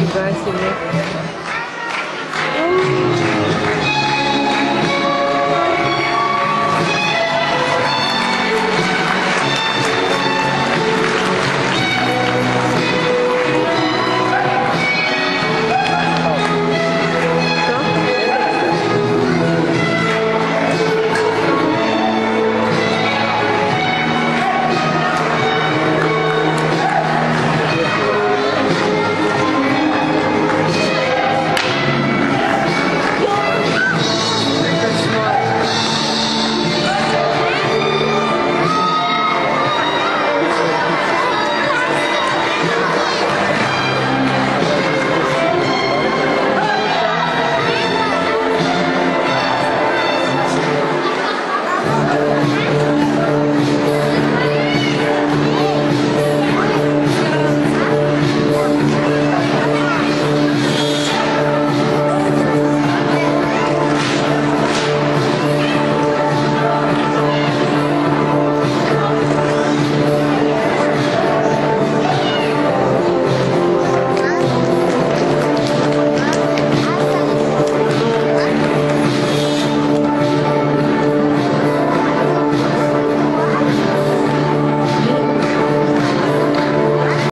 You guys see.